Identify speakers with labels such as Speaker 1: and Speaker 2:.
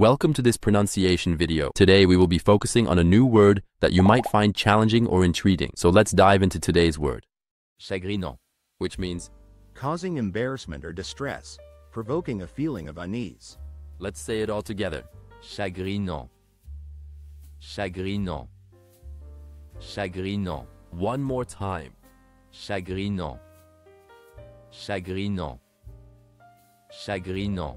Speaker 1: Welcome to this pronunciation video. Today we will be focusing on a new word that you might find challenging or intriguing. So let's dive into today's word. Chagrinant, which means,
Speaker 2: causing embarrassment or distress, provoking a feeling of unease.
Speaker 1: let's say it all together. Chagrinant. Chagrinant. Chagrinant. One more time. Chagrinant. Chagrinant. Chagrinant.